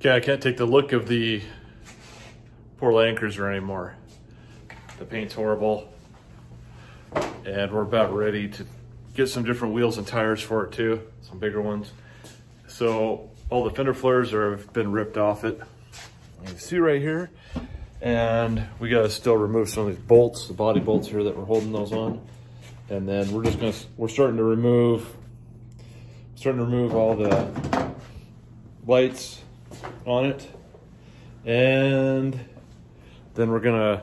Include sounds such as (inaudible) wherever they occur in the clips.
Okay, I can't take the look of the poor Land Cruiser anymore. The paint's horrible. And we're about ready to get some different wheels and tires for it too, some bigger ones. So all the fender flares are, have been ripped off it. You can see right here. And we gotta still remove some of these bolts, the body bolts here that we're holding those on. And then we're just gonna, we're starting to remove, starting to remove all the lights on it. And then we're gonna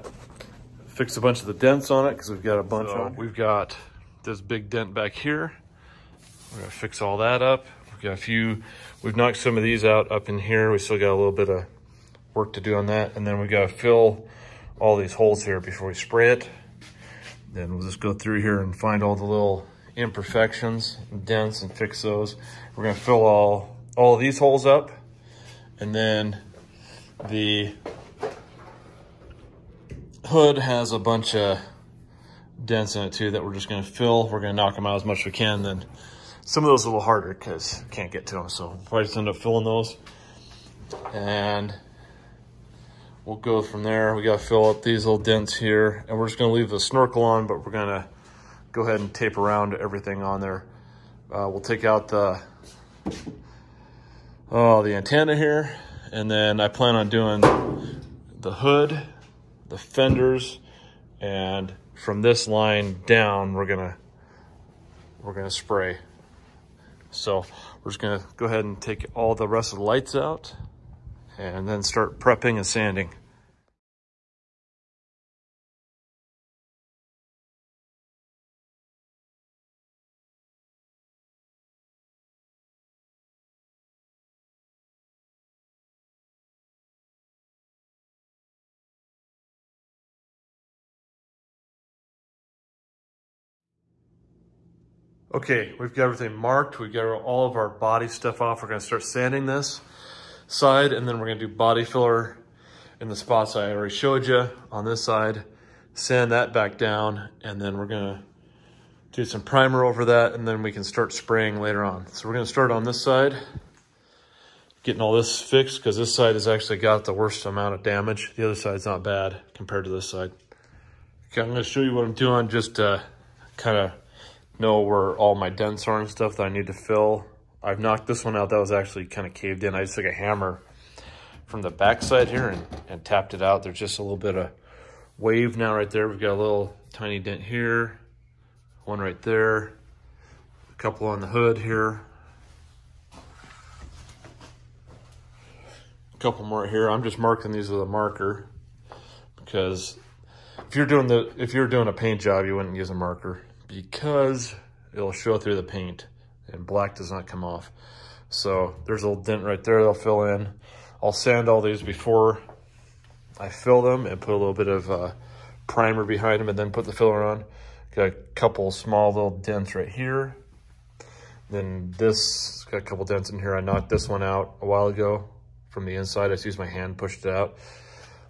fix a bunch of the dents on it because we've got a bunch so on. We've got this big dent back here. We're gonna fix all that up. We've got a few, we've knocked some of these out up in here. We still got a little bit of work to do on that. And then we gotta fill all these holes here before we spray it. Then we'll just go through here and find all the little imperfections, and dents and fix those. We're gonna fill all, all of these holes up. And then the hood has a bunch of dents in it too that we're just gonna fill. We're gonna knock them out as much as we can. Then some of those a little harder because can't get to them. So probably just end up filling those. And we'll go from there. We gotta fill up these little dents here and we're just gonna leave the snorkel on, but we're gonna go ahead and tape around everything on there. Uh, we'll take out the, oh, the antenna here. And then I plan on doing the hood, the fenders, and from this line down, we're gonna we're gonna spray. So we're just gonna go ahead and take all the rest of the lights out and then start prepping and sanding. Okay, we've got everything marked. We've got all of our body stuff off. We're gonna start sanding this side and then we're gonna do body filler in the spots I already showed you on this side, sand that back down, and then we're gonna do some primer over that and then we can start spraying later on. So we're gonna start on this side, getting all this fixed because this side has actually got the worst amount of damage. The other side's not bad compared to this side. Okay, I'm gonna show you what I'm doing just kind of know where all my dents are and stuff that I need to fill. I've knocked this one out. That was actually kind of caved in. I just took a hammer from the backside here and, and tapped it out. There's just a little bit of wave now right there. We've got a little tiny dent here, one right there, a couple on the hood here, a couple more here. I'm just marking these with a marker because if you're doing the if you're doing a paint job, you wouldn't use a marker because it'll show through the paint and black does not come off. So there's a little dent right there they'll fill in. I'll sand all these before I fill them and put a little bit of uh, primer behind them and then put the filler on. Got a couple small little dents right here. Then this, got a couple dents in here. I knocked this one out a while ago from the inside. I just used my hand, pushed it out.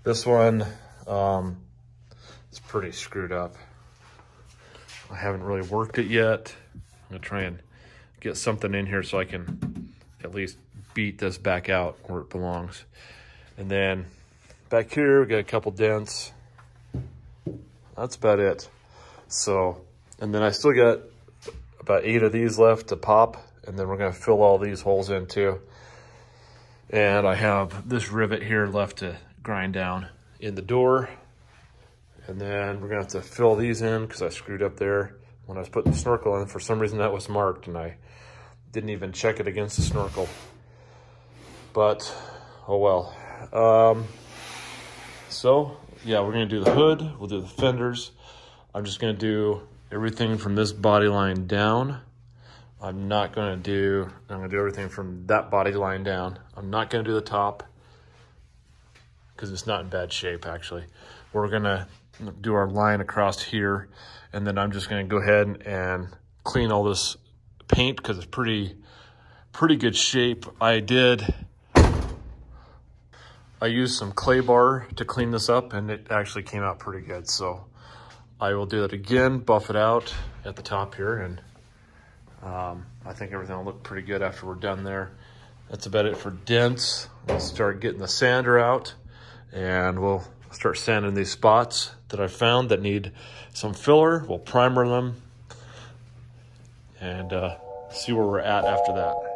This one, um, it's pretty screwed up. I haven't really worked it yet. I'm gonna try and get something in here so I can at least beat this back out where it belongs. And then back here, we got a couple dents. That's about it. So, and then I still got about eight of these left to pop. And then we're gonna fill all these holes in too. And I have this rivet here left to grind down in the door. And then we're gonna have to fill these in because I screwed up there when I was putting the snorkel in. For some reason that was marked and I didn't even check it against the snorkel. But, oh well. Um, so, yeah, we're gonna do the hood, we'll do the fenders. I'm just gonna do everything from this body line down. I'm not gonna do, I'm gonna do everything from that body line down. I'm not gonna do the top because it's not in bad shape actually. We're gonna do our line across here. And then I'm just gonna go ahead and clean all this paint because it's pretty, pretty good shape. I did, I used some clay bar to clean this up and it actually came out pretty good. So I will do that again, buff it out at the top here. And um, I think everything will look pretty good after we're done there. that's about it for dents. We'll start getting the sander out and we'll start sanding these spots that I found that need some filler. We'll primer them and uh, see where we're at after that.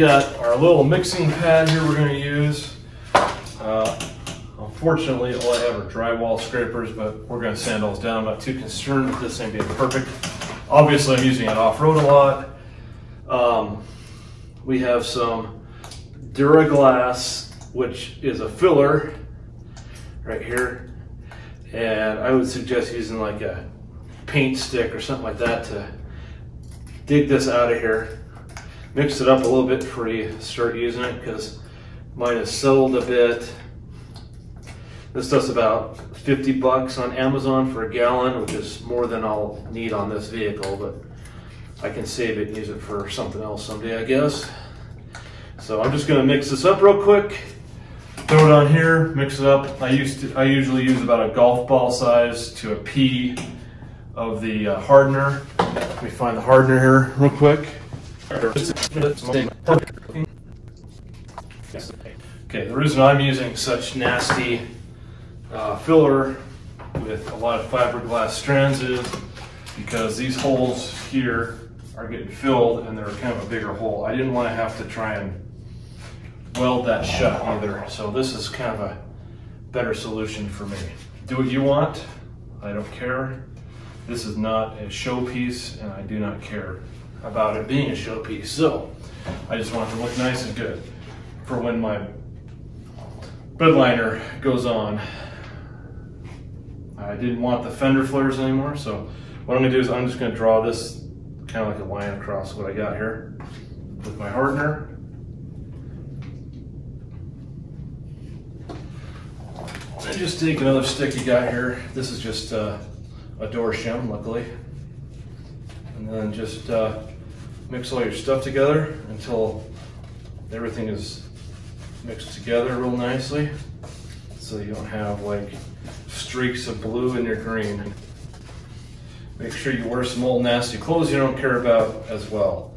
Got our little mixing pad here we're going to use. Uh, unfortunately, all I have are drywall scrapers, but we're going to sand those down. I'm not too concerned with this thing being perfect. Obviously, I'm using it off-road a lot. Um, we have some Duraglass, which is a filler right here. And I would suggest using like a paint stick or something like that to dig this out of here mix it up a little bit before you start using it because mine has settled a bit. This does about 50 bucks on Amazon for a gallon, which is more than I'll need on this vehicle, but I can save it and use it for something else someday, I guess. So I'm just gonna mix this up real quick, throw it on here, mix it up. I used to, I usually use about a golf ball size to a pea of the uh, hardener. Let me find the hardener here real quick. Okay, the reason I'm using such nasty uh, filler with a lot of fiberglass strands is because these holes here are getting filled and they're kind of a bigger hole. I didn't want to have to try and weld that shut either. So this is kind of a better solution for me. Do what you want. I don't care. This is not a showpiece and I do not care about it being a showpiece. So I just want it to look nice and good for when my bed liner goes on. I didn't want the fender flares anymore, so what I'm gonna do is I'm just gonna draw this kind of like a line across what I got here with my hardener. And just take another stick you got here. This is just uh, a door shim, luckily. And then just uh, mix all your stuff together until everything is mixed together real nicely so you don't have like streaks of blue in your green. Make sure you wear some old nasty clothes you don't care about as well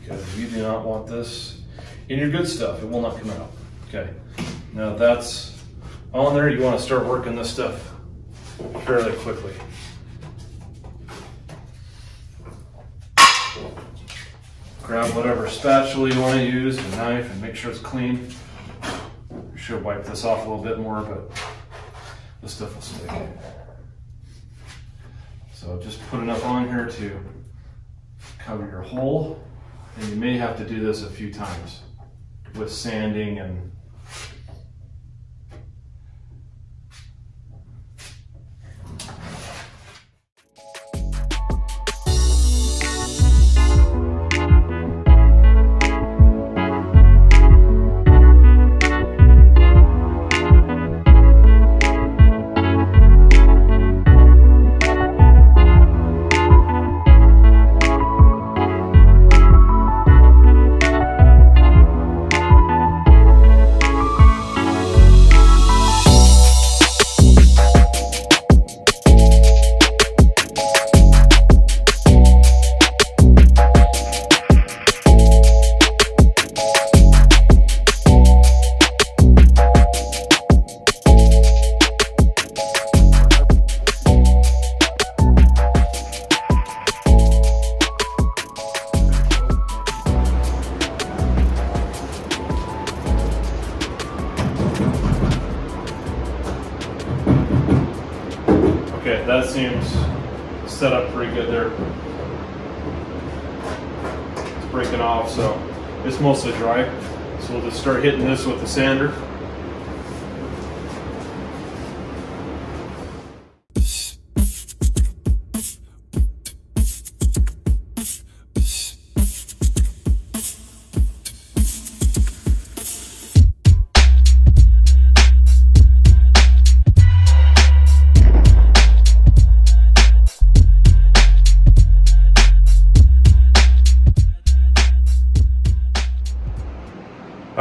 because you do not want this in your good stuff. It will not come out. Okay, now that's on there. You want to start working this stuff fairly quickly. Grab whatever spatula you want to use, a knife, and make sure it's clean. You should wipe this off a little bit more, but this stuff will stick. So just put enough on here to cover your hole. And you may have to do this a few times with sanding and start hitting this with the sander.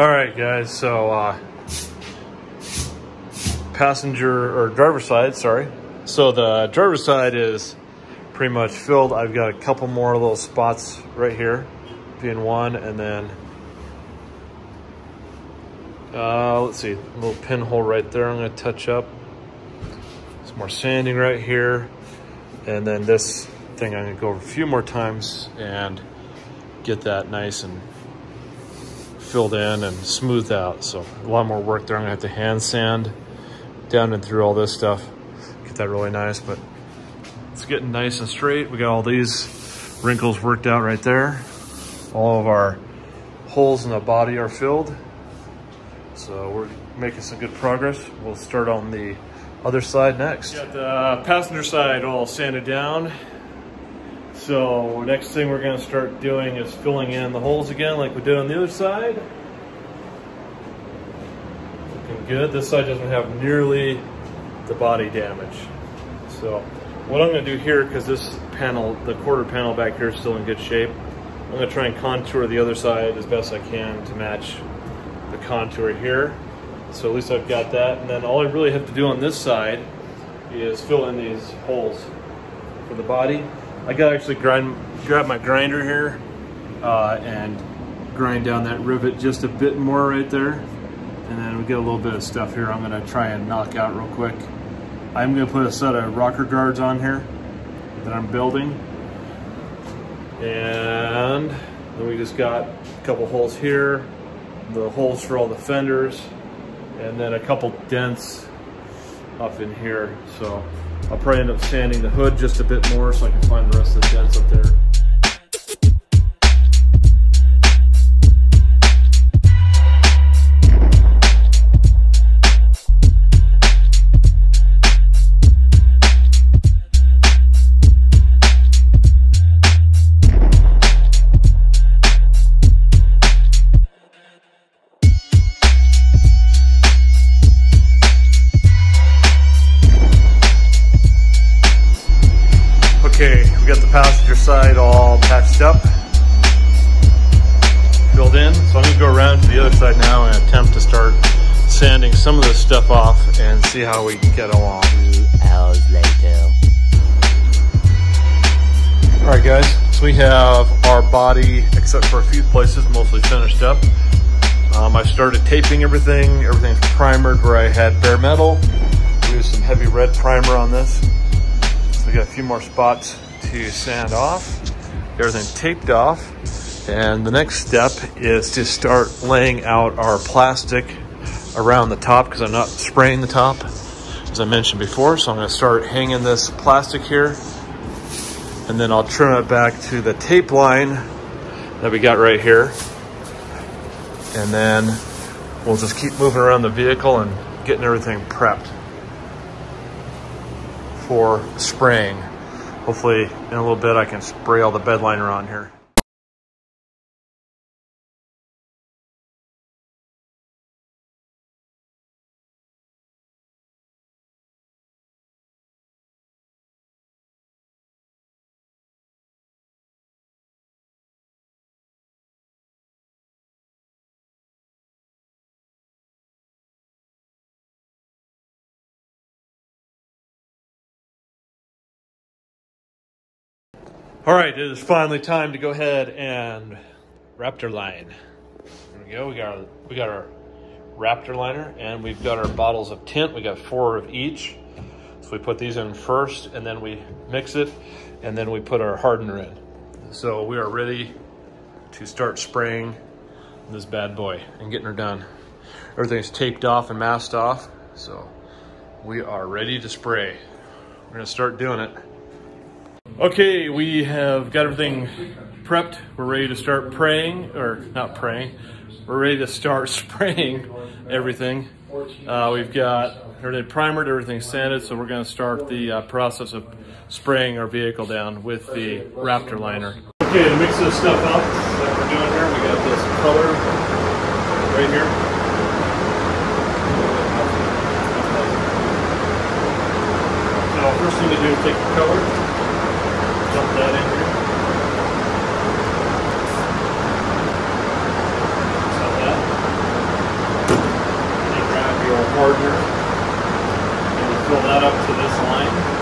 All right, guys. So, uh, passenger or driver side, sorry. So the driver side is pretty much filled. I've got a couple more little spots right here, being one, and then uh, let's see, a little pinhole right there. I'm to touch up. Some more sanding right here, and then this thing I'm to go over a few more times and get that nice and filled in and smoothed out. So a lot more work there. I'm gonna have to hand sand down and through all this stuff. Get that really nice, but it's getting nice and straight. We got all these wrinkles worked out right there. All of our holes in the body are filled. So we're making some good progress. We'll start on the other side next. Got the passenger side all sanded down. So next thing we're going to start doing is filling in the holes again like we did on the other side. Looking good. This side doesn't have nearly the body damage. So what I'm going to do here, because this panel, the quarter panel back here is still in good shape, I'm going to try and contour the other side as best I can to match the contour here. So at least I've got that. And then all I really have to do on this side is fill in these holes for the body. I gotta actually grind, grab my grinder here uh, and grind down that rivet just a bit more right there. And then we get a little bit of stuff here I'm gonna try and knock out real quick. I'm gonna put a set of rocker guards on here that I'm building. And then we just got a couple holes here, the holes for all the fenders, and then a couple dents up in here. So I'll probably end up sanding the hood just a bit more so I can find the rest of the dents up there. Okay, we got the passenger side all patched up, filled in. So I'm gonna go around to the other side now and attempt to start sanding some of this stuff off and see how we can get along. Two hours later. All right, guys, so we have our body, except for a few places, mostly finished up. Um, I started taping everything. Everything's primered where I had bare metal. Use some heavy red primer on this. So we got a few more spots to sand off. Everything taped off. And the next step is to start laying out our plastic around the top because I'm not spraying the top, as I mentioned before. So I'm gonna start hanging this plastic here and then I'll trim it back to the tape line that we got right here. And then we'll just keep moving around the vehicle and getting everything prepped for spraying. Hopefully in a little bit I can spray all the bed liner on here. All right, it is finally time to go ahead and Raptor line. There we go. We got our, we got our Raptor liner, and we've got our bottles of tint. We got four of each. So we put these in first, and then we mix it, and then we put our hardener in. So we are ready to start spraying this bad boy and getting her done. Everything's taped off and masked off, so we are ready to spray. we're gonna start doing it. Okay, we have got everything prepped. We're ready to start praying, or not praying. We're ready to start (laughs) spraying everything. Uh, we've got everything primered, everything sanded, so we're going to start the uh, process of spraying our vehicle down with the Raptor liner. Okay, to mix this stuff up we're doing here, we got this color right here. So first thing to do is take the color, dump that grab your and fill that up to this line.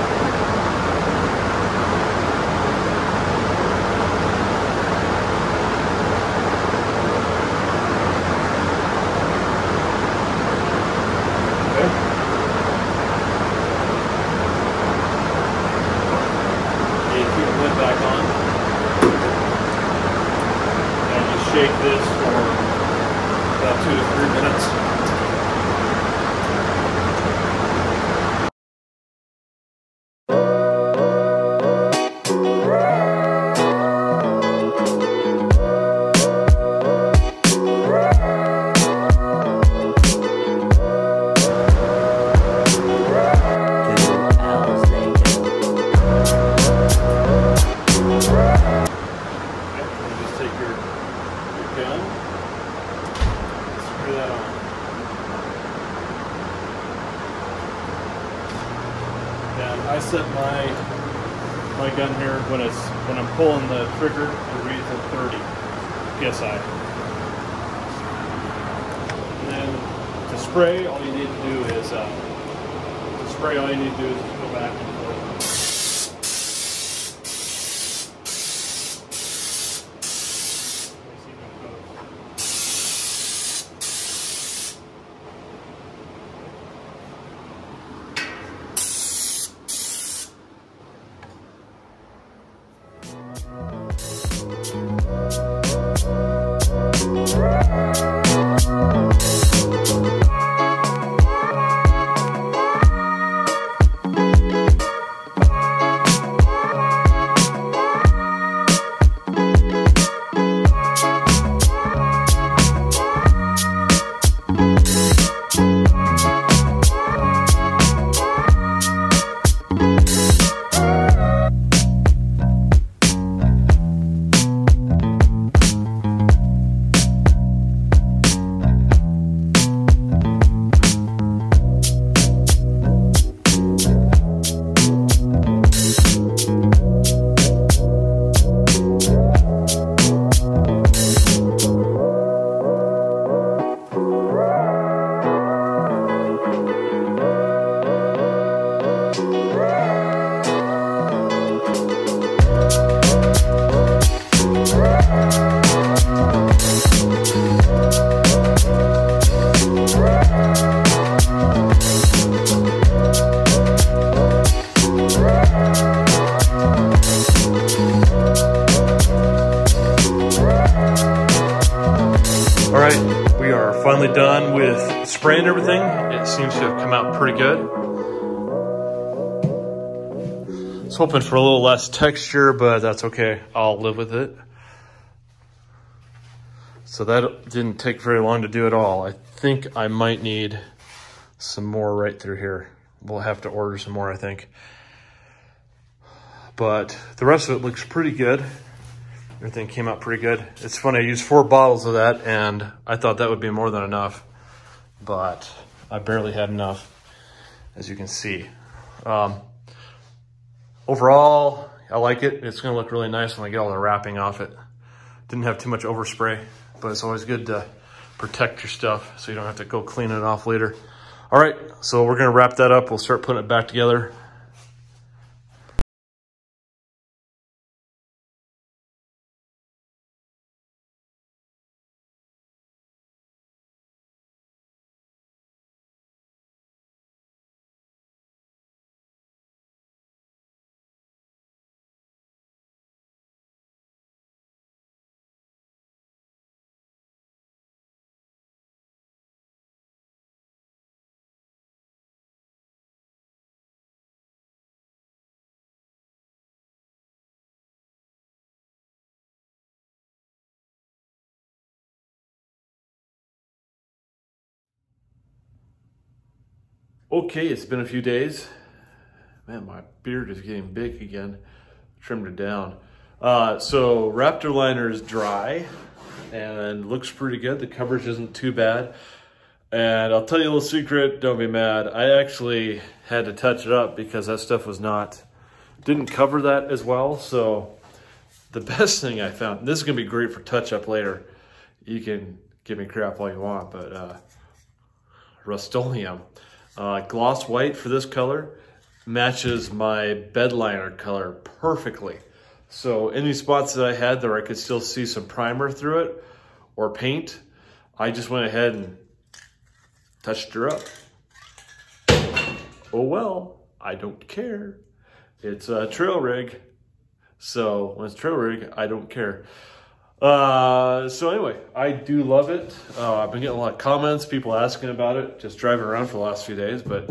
My my gun here when it's when I'm pulling the trigger, it reads at 30 psi. And then to spray, all you need to do is uh, to spray. All you need to do is go back come out pretty good. I was hoping for a little less texture, but that's okay. I'll live with it. So that didn't take very long to do at all. I think I might need some more right through here. We'll have to order some more, I think. But the rest of it looks pretty good. Everything came out pretty good. It's funny, I used four bottles of that and I thought that would be more than enough, but I barely had enough, as you can see. Um, overall, I like it. It's gonna look really nice when I get all the wrapping off it. Didn't have too much overspray, but it's always good to protect your stuff so you don't have to go clean it off later. All right, so we're gonna wrap that up. We'll start putting it back together Okay, it's been a few days. Man, my beard is getting big again. Trimmed it down. Uh, so Raptor liner is dry and looks pretty good. The coverage isn't too bad. And I'll tell you a little secret, don't be mad. I actually had to touch it up because that stuff was not, didn't cover that as well. So the best thing I found, this is gonna be great for touch up later. You can give me crap all you want, but uh, Rust-Oleum. Uh, gloss white for this color matches my bed liner color perfectly. So any spots that I had there I could still see some primer through it or paint, I just went ahead and touched her up. Oh well, I don't care. It's a trail rig. So when it's trail rig, I don't care. Uh, so anyway, I do love it. Uh, I've been getting a lot of comments, people asking about it, just driving around for the last few days, but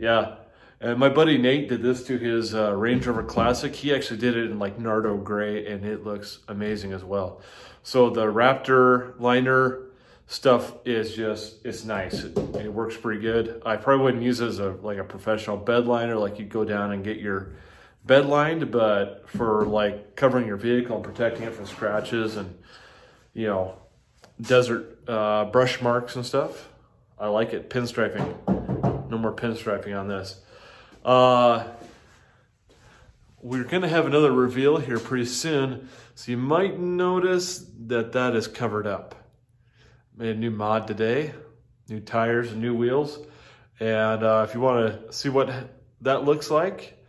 yeah. And my buddy Nate did this to his uh, Range Rover Classic. He actually did it in like Nardo gray and it looks amazing as well. So the Raptor liner stuff is just, it's nice. It, it works pretty good. I probably wouldn't use it as a, like a professional bed liner, like you go down and get your bed lined, but for like covering your vehicle and protecting it from scratches and, you know, desert uh, brush marks and stuff, I like it. Pinstriping. No more pinstriping on this. Uh, we're going to have another reveal here pretty soon. So you might notice that that is covered up. Made a new mod today, new tires and new wheels. And uh, if you want to see what that looks like,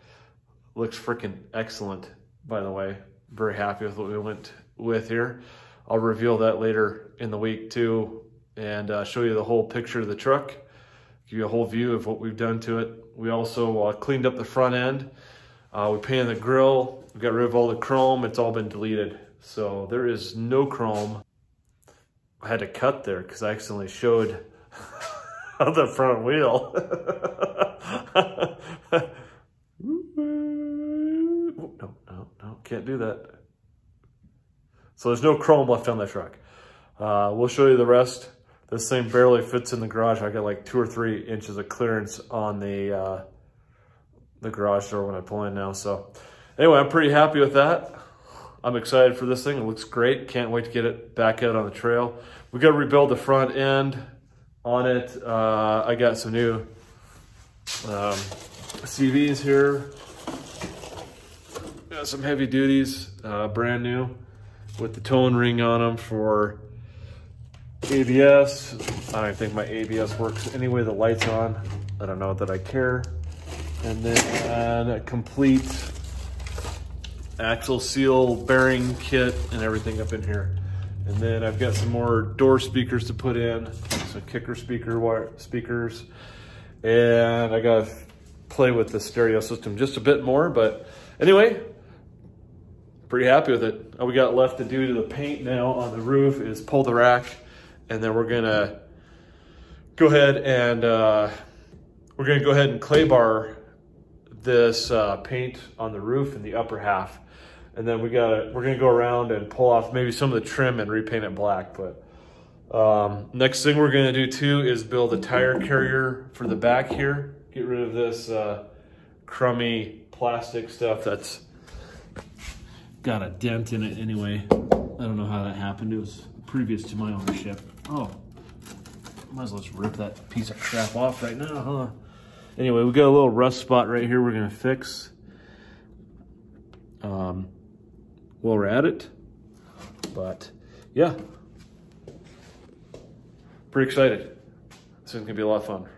looks freaking excellent, by the way. Very happy with what we went with here. I'll reveal that later in the week too and uh, show you the whole picture of the truck, give you a whole view of what we've done to it. We also uh, cleaned up the front end. Uh, we painted the grill, we got rid of all the chrome, it's all been deleted. So there is no chrome. I had to cut there because I accidentally showed (laughs) the front wheel. (laughs) no, can't do that. So there's no chrome left on the truck. Uh, we'll show you the rest. This thing barely fits in the garage. I got like two or three inches of clearance on the uh, the garage door when I pull in now. So anyway, I'm pretty happy with that. I'm excited for this thing. It looks great. Can't wait to get it back out on the trail. We got to rebuild the front end on it. Uh, I got some new um, CVs here. Got some heavy duties, uh, brand new, with the tone ring on them for ABS. I don't think my ABS works anyway. The light's on. I don't know that I care. And then a complete axle seal bearing kit and everything up in here. And then I've got some more door speakers to put in, some kicker speaker wire speakers. And I gotta play with the stereo system just a bit more, but anyway, pretty happy with it. All we got left to do to the paint now on the roof is pull the rack and then we're gonna go ahead and uh, we're gonna go ahead and clay bar this uh, paint on the roof in the upper half. And then we got we're gonna go around and pull off maybe some of the trim and repaint it black. But um, next thing we're gonna do too is build a tire carrier for the back here. Get rid of this uh, crummy plastic stuff that's got a dent in it anyway. I don't know how that happened. It was previous to my ownership. Oh, might as well just rip that piece of crap off right now, huh? Anyway, we got a little rust spot right here we're gonna fix. Um, while we're at it, but yeah, pretty excited. This is gonna be a lot of fun.